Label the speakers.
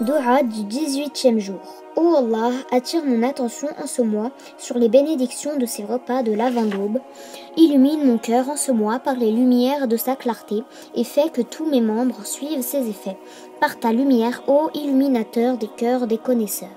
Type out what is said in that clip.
Speaker 1: Dora du 18e jour. Ô Allah, attire mon attention en ce mois sur les bénédictions de ces repas de l'avant-daube. Illumine mon cœur en ce mois par les lumières de sa clarté et fais que tous mes membres suivent ses effets. Par ta lumière, ô illuminateur des cœurs des connaisseurs.